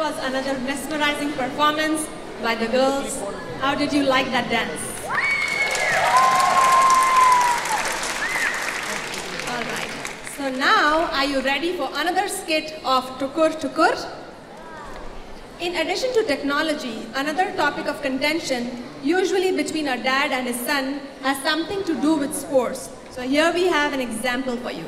was another mesmerizing performance by the girls. How did you like that dance? All right. So now, are you ready for another skit of Tukur Tukur? In addition to technology, another topic of contention, usually between a dad and his son, has something to do with sports. So here we have an example for you.